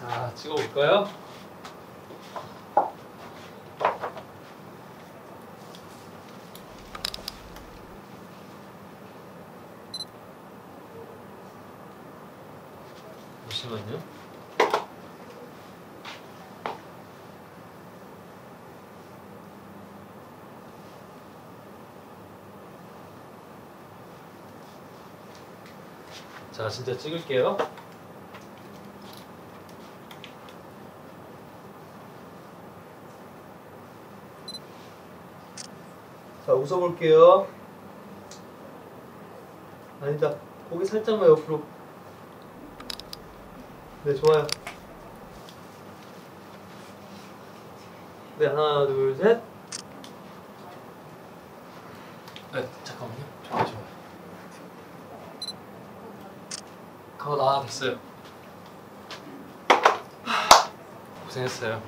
자, 찍어볼까요? 잠시만요. 자, 진짜 찍을게요. 자, 웃어볼게요. 아니다. 고개 살짝만 옆으로. 네, 좋아요. 네, 하나, 둘, 셋. 네, 잠깐만요. 좋아요, 좋아요. 가고 나 됐어요. 고생했어요.